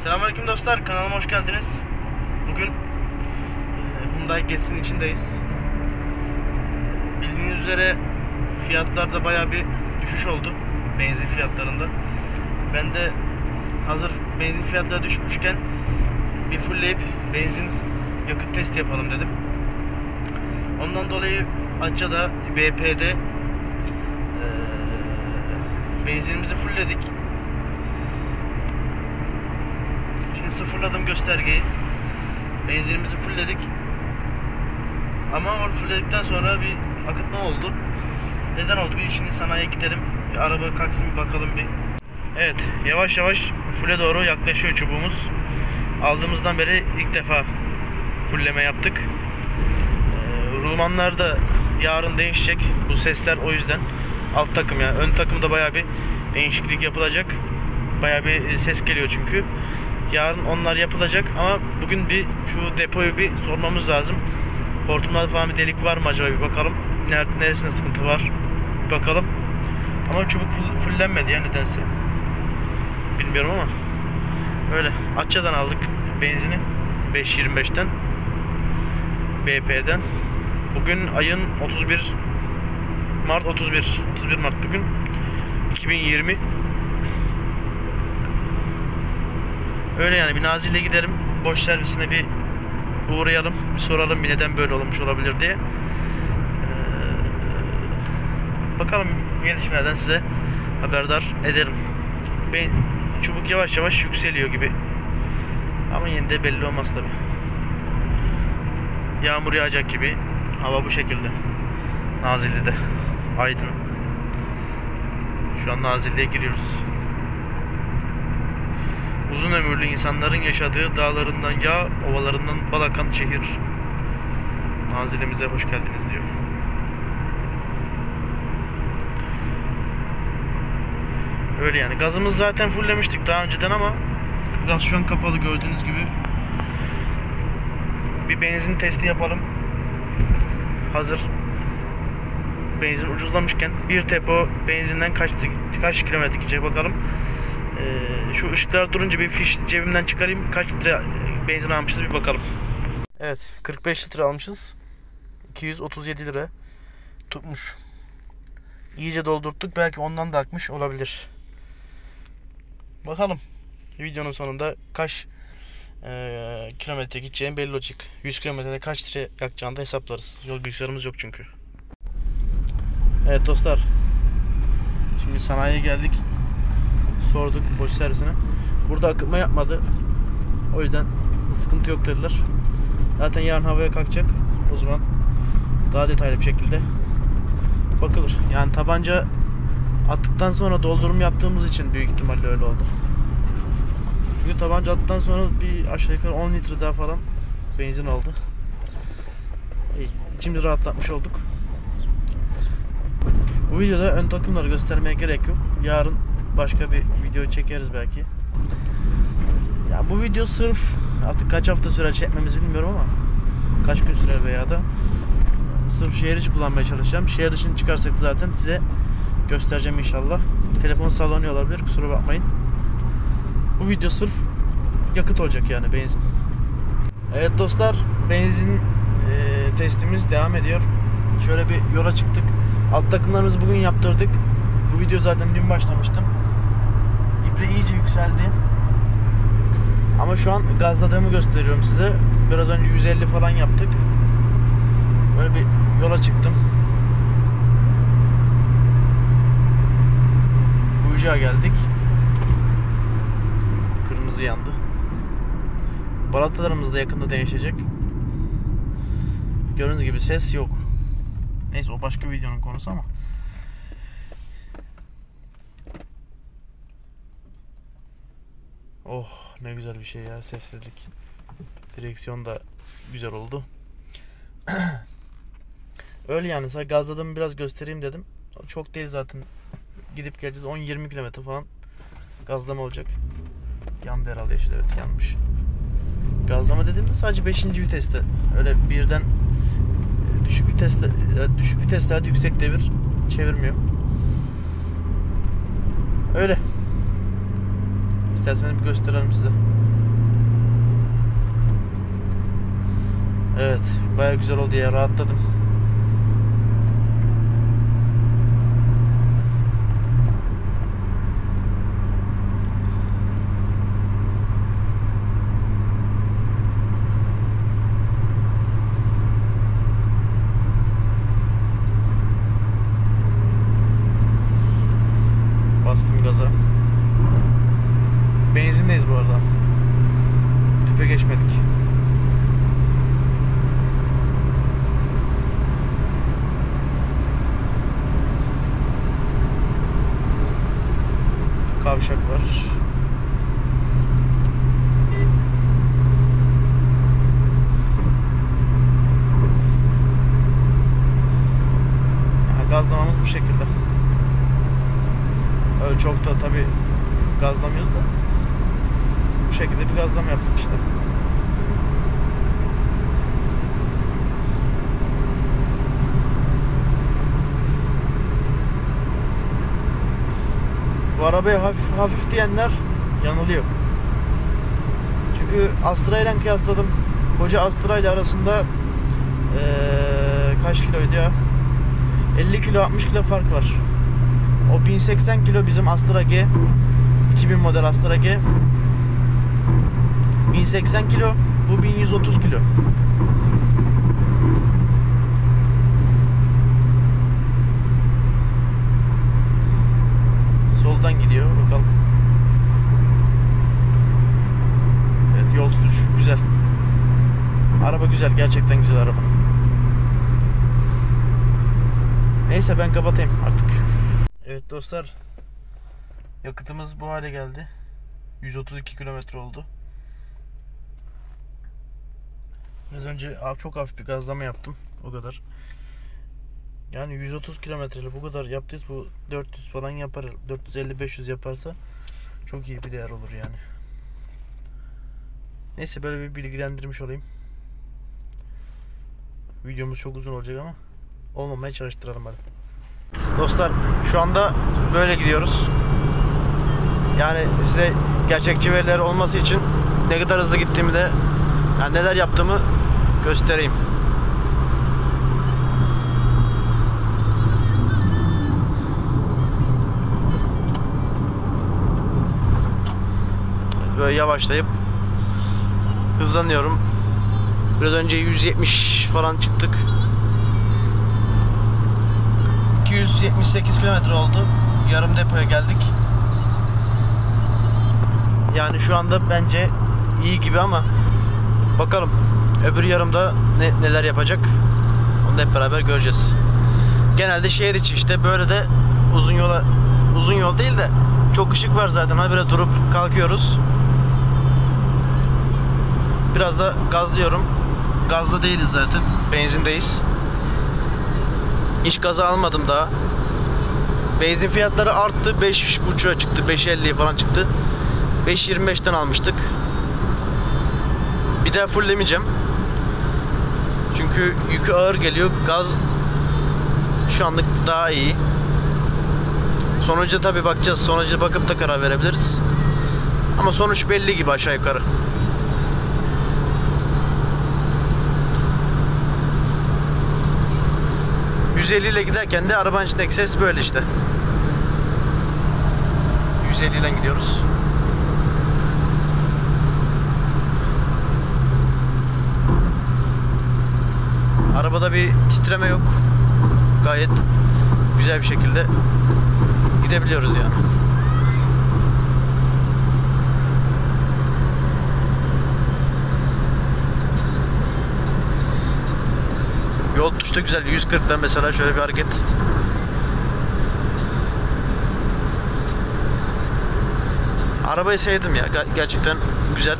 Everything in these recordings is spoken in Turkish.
Selamünaleyküm dostlar, kanalıma hoş geldiniz. Bugün e, Hyundai Getz'in içindeyiz. E, Bildiğiniz üzere fiyatlarda baya bir düşüş oldu benzin fiyatlarında. Ben de hazır benzin fiyatları düşmüşken bir fullleyip benzin yakıt testi yapalım dedim. Ondan dolayı Atça'da BP'de e, benzinimizi fullledik. Şimdi sıfırladım göstergeyi. Benzinimizi fullledik. Ama o fullledikten sonra bir akıtma oldu. Neden oldu? Bir şimdi sanayiye gidelim. Bir araba kalksın bir bakalım bir. Evet, yavaş yavaş fulle doğru yaklaşıyor çubuğumuz. Aldığımızdan beri ilk defa fulleme yaptık. Ee, rulmanlar da yarın değişecek. Bu sesler o yüzden. Alt takım yani ön takımda baya bir değişiklik yapılacak. Baya bir ses geliyor çünkü. Yarın onlar yapılacak ama bugün bir şu depoyu bir sormamız lazım. Hortumlarda falan bir delik var mı acaba bir bakalım. Nerede, neresinde sıkıntı var bir bakalım. Ama çubuk full, fullenmedi ya nedense. Bilmiyorum ama. Öyle. Atça'dan aldık benzini. 5.25'ten. BP'den. Bugün ayın 31 Mart 31. 31 Mart bugün. 2020. Öyle yani bir Nazilli'ye gidelim. Boş servisine bir uğrayalım. Bir soralım bir neden böyle olmuş olabilir diye. Ee, bakalım gelişmelerden size haberdar ederim. Ben, çubuk yavaş yavaş yükseliyor gibi. Ama yine de belli olmaz tabi. Yağmur yağacak gibi. Hava bu şekilde. Nazilli'de. Aydın. Şu an Nazilli'ye giriyoruz. Uzun ömürlü insanların yaşadığı dağlarından yağ, ovalarından bal akan şehir. Nazilimize hoş geldiniz diyor. Öyle yani. Gazımız zaten fulllemiştik daha önceden ama gaz şu an kapalı gördüğünüz gibi. Bir benzin testi yapalım. Hazır benzin ucuzlamışken bir depo benzinden kaç kaç kilometre gidecek bakalım. Ee, şu ışıklar durunca bir fiş cebimden çıkarayım. Kaç litre benzin almışız bir bakalım. Evet 45 litre almışız. 237 lira tutmuş. İyice doldurttuk. Belki ondan da akmış olabilir. Bakalım. Videonun sonunda kaç e, kilometre gideceğim belli olacak. 100 kilometrede kaç litre yakacağını da hesaplarız. Yol bilgisayarımız yok çünkü. Evet dostlar. Şimdi sanayiye geldik. Sorduk boş servisine. Burada akıtma yapmadı. O yüzden sıkıntı yok dediler. Zaten yarın havaya kalkacak. O zaman daha detaylı bir şekilde bakılır. Yani tabanca attıktan sonra doldurum yaptığımız için büyük ihtimalle öyle oldu. Çünkü tabanca attıktan sonra bir aşağı yukarı 10 litre daha falan benzin aldı. İyi. Şimdi rahatlatmış olduk. Bu videoda ön takımları göstermeye gerek yok. Yarın başka bir video çekeriz belki. Ya bu video sırf artık kaç hafta süre çekmemizi bilmiyorum ama kaç gün sürer veya da sırf şehir içi kullanmaya çalışacağım. Şehir dışını çıkarsak da zaten size göstereceğim inşallah. Telefon sallanıyor olabilir kusura bakmayın. Bu video sırf yakıt olacak yani benzin. Evet dostlar benzin e, testimiz devam ediyor. Şöyle bir yola çıktık. Alt takımlarımızı bugün yaptırdık. Bu video zaten dün başlamıştım. İbre iyice yükseldi. Ama şu an gazladığımı gösteriyorum size. Biraz önce 150 falan yaptık. Böyle bir yola çıktım. Kuyucuğa geldik. Kırmızı yandı. Balatalarımız da yakında değişecek. Gördüğünüz gibi ses yok. Neyse o başka videonun konusu ama. Oh ne güzel bir şey ya sessizlik. Direksiyon da güzel oldu. Öyle yani sadece gazladığımı biraz göstereyim dedim. Çok değil zaten. Gidip geleceğiz 10-20 kilometre falan gazlama olacak. Yandı herhalde yeşil evet yanmış. Gazlama dediğimde sadece 5. viteste. Öyle birden düşük viteste düşük viteslerde yüksek devir çevirmiyor. Öyle. İsterseniz bir gösterelim size. Evet, baya güzel oldu ya rahatladım. Benzindeyiz bu arada. Tüpe geçmedik. Kavşak var. Gazlamamız bu şekilde. Öyle çok da tabi gazlamıyoruz da bu şekilde bir gazlama yaptık işte. Bu arabaya hafif, hafif diyenler yanılıyor. Çünkü Astra ile kıyasladım. Koca Astra ile arasında eee, kaç kiloydu ya? 50 kilo 60 kilo fark var. O 1080 kilo bizim Astra G. 2000 model Astra G. 1080 kilo. Bu 1130 kilo. Soldan gidiyor. Bakalım. Evet yol tutuş. Güzel. Araba güzel. Gerçekten güzel araba. Neyse ben kapatayım artık. Evet dostlar. Yakıtımız bu hale geldi. 132 kilometre oldu. Biraz önce çok hafif bir gazlama yaptım. O kadar. Yani 130 kilometreyle bu kadar yaptıysa bu 400 falan yapar. 450-500 yaparsa çok iyi bir değer olur yani. Neyse böyle bir bilgilendirmiş olayım. Videomuz çok uzun olacak ama olmamaya çalıştıralım hadi. Dostlar şu anda böyle gidiyoruz. Yani size gerçekçi veriler olması için ne kadar hızlı gittiğimi de yani neler yaptığımı göstereyim. Böyle yavaşlayıp hızlanıyorum. Biraz önce 170 falan çıktık. 278 kilometre oldu. Yarım depoya geldik. Yani şu anda bence iyi gibi ama bakalım öbür yarımda ne, neler yapacak onu da hep beraber göreceğiz. Genelde şehir içi işte böyle de uzun yola uzun yol değil de çok ışık var zaten. Ha böyle durup kalkıyoruz. Biraz da gazlıyorum. Gazlı değiliz zaten. Benzindeyiz. Hiç gaza almadım daha. Benzin fiyatları arttı. 5.5'a çıktı. 5.50'ye falan çıktı. 5.25'ten almıştık. Bir daha fulllemeyeceğim. Çünkü yükü ağır geliyor. Gaz şu anlık daha iyi. Sonuca tabi bakacağız. Sonuca bakıp da karar verebiliriz. Ama sonuç belli gibi aşağı yukarı. ...150 ile giderken de arabanın içindeki ses böyle işte. 150 ile gidiyoruz. Bir titreme yok. Gayet güzel bir şekilde gidebiliyoruz yani. Yol tuşu da güzel. 140'dan mesela şöyle bir hareket. Arabayı sevdim ya. Gerçekten güzel.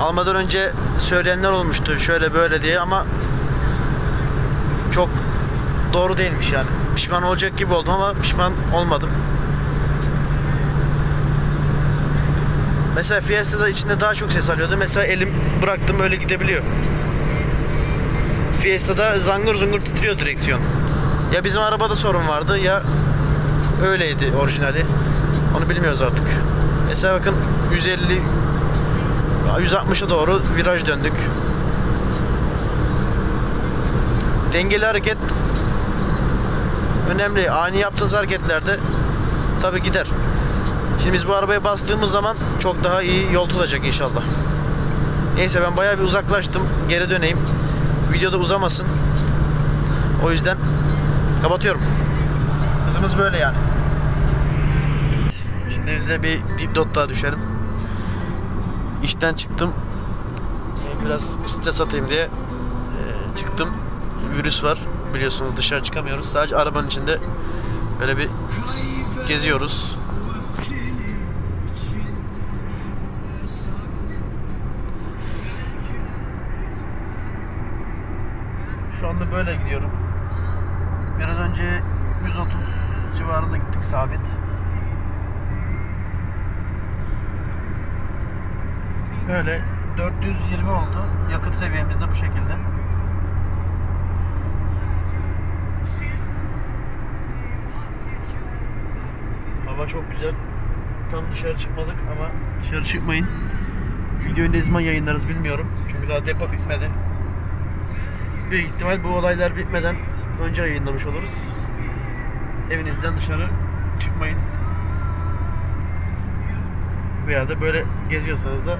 Almadan önce söyleyenler olmuştu şöyle böyle diye ama çok doğru değilmiş yani. Pişman olacak gibi oldum ama pişman olmadım. Mesela Fiesta'da içinde daha çok ses alıyordu. Mesela elim bıraktım öyle gidebiliyor. Fiesta'da zangır zungur titriyor direksiyon. Ya bizim arabada sorun vardı ya öyleydi orijinali. Onu bilmiyoruz artık. Mesela bakın 150 160'a doğru viraj döndük. Dengeli hareket önemli. Ani yaptığınız hareketlerde tabi gider. Şimdi biz bu arabaya bastığımız zaman çok daha iyi yol tutacak inşallah. Neyse ben bayağı bir uzaklaştım. Geri döneyim. Videoda uzamasın. O yüzden kapatıyorum. Hızımız böyle yani. Şimdi bize bir dipnot daha düşelim. İşten çıktım. Ee, Biraz stres atayım diye ee, çıktım. Virüs var. Biliyorsunuz dışarı çıkamıyoruz. Sadece arabanın içinde böyle bir geziyoruz. Şu anda böyle gidiyorum. Biraz önce 130 civarında gittik sabit. Böyle 420 oldu. Yakıt seviyemiz de bu şekilde. Hava çok güzel. Tam dışarı çıkmadık ama dışarı çıkmayın. Videoyu ne zaman yayınlarız bilmiyorum. Çünkü daha depo bitmedi. Büyük ihtimal bu olaylar bitmeden önce yayınlamış oluruz. Evinizden dışarı çıkmayın. Veya da böyle geziyorsanız da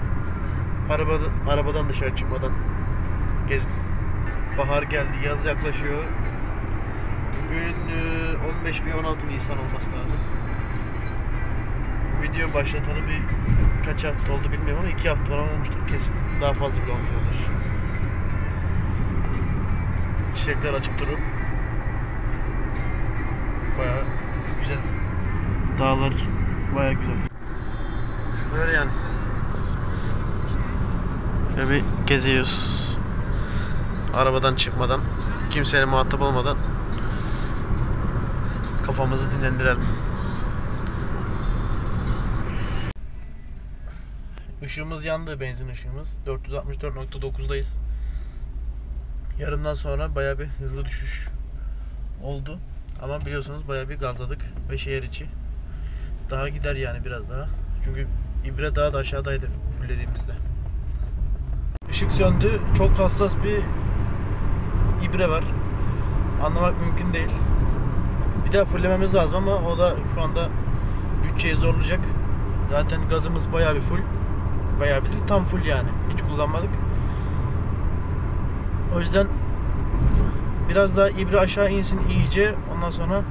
arabada, arabadan dışarı çıkmadan gezin. Bahar geldi, yaz yaklaşıyor. Bugün e, 15 ve 16 Nisan olması lazım. Video başlatalı bir kaç hafta oldu bilmiyorum ama 2 hafta falan olmuştur kesin. Daha fazla bile olmuş olur. Çiçekler açıp durur. Baya güzel. Dağlar baya güzel. Böyle yani. Şöyle bir geziyoruz. Arabadan çıkmadan, kimseyle muhatap olmadan kafamızı dinlendirelim. Işığımız yandı, benzin ışığımız. 464.9'dayız. Yarından sonra baya bir hızlı düşüş oldu. Ama biliyorsunuz baya bir gazladık ve şehir içi. Daha gider yani biraz daha. Çünkü ibre daha da aşağıdaydı fullediğimizde. Işık söndü. Çok hassas bir ibre var. Anlamak mümkün değil. Bir daha fullememiz lazım ama o da şu anda bütçeyi zorlayacak. Zaten gazımız bayağı bir full. Bayağı bir tam full yani. Hiç kullanmadık. O yüzden biraz daha ibre aşağı insin iyice. Ondan sonra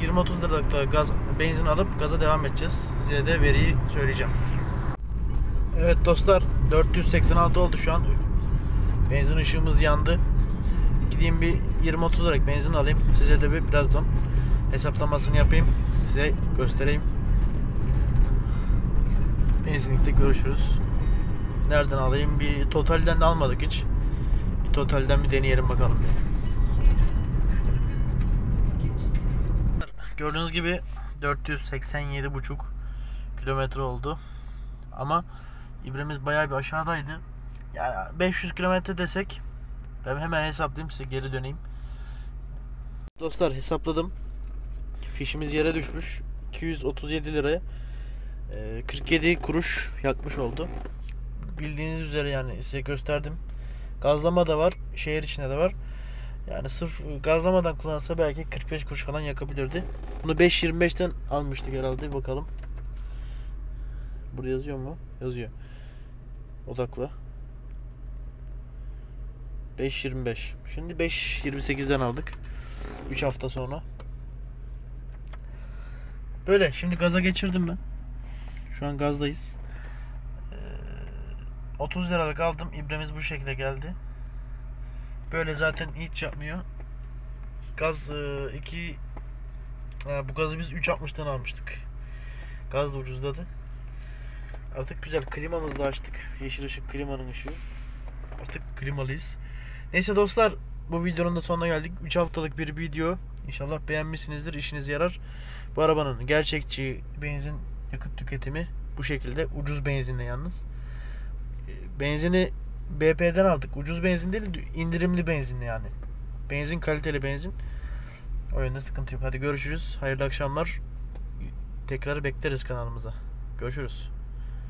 20-30 liralıkta gaz benzin alıp gaza devam edeceğiz. Size de veriyi söyleyeceğim. Evet dostlar 486 oldu şu an. Benzin ışığımız yandı. Gideyim bir 20-30 liralık benzin alayım. Size de bir birazdan hesaplamasını yapayım. Size göstereyim. Benzinlikte görüşürüz. Nereden alayım? Bir totalden de almadık hiç. Bir totalden bir deneyelim bakalım. Gördüğünüz gibi 487,5 kilometre oldu. Ama ibremiz bayağı bir aşağıdaydı. Yani 500 kilometre desek ben hemen hesaplayayım size geri döneyim. Dostlar hesapladım. Fişimiz yere düşmüş. 237 liraya 47 kuruş yakmış oldu. Bildiğiniz üzere yani size gösterdim. Gazlama da var. Şehir içinde de var. Yani sırf gazlamadan kullansa belki 45 kuruş falan yakabilirdi. Bunu 5.25'ten almıştık herhalde. Bakalım. Burada yazıyor mu? Yazıyor. Odakla. 5.25. Şimdi 5.28'den aldık. 3 hafta sonra. Böyle. Şimdi gaza geçirdim ben. Şu an gazdayız. Ee, 30 liralık aldım. İbremiz bu şekilde geldi. Böyle zaten hiç yapmıyor. Gaz 2 bu gazı biz 3.60'dan almıştık. Gaz da ucuzladı. Artık güzel klimamızı da açtık. Yeşil ışık klimanın ışığı. Artık klimalıyız. Neyse dostlar bu videonun da sonuna geldik. 3 haftalık bir video. İnşallah beğenmişsinizdir. işinize yarar. Bu arabanın gerçekçi benzin yakıt tüketimi bu şekilde. Ucuz benzinle yalnız. Benzini BP'den aldık. Ucuz benzin değil, indirimli benzinli yani. Benzin kaliteli benzin. O yönde sıkıntı yok. Hadi görüşürüz. Hayırlı akşamlar. Tekrar bekleriz kanalımıza. Görüşürüz.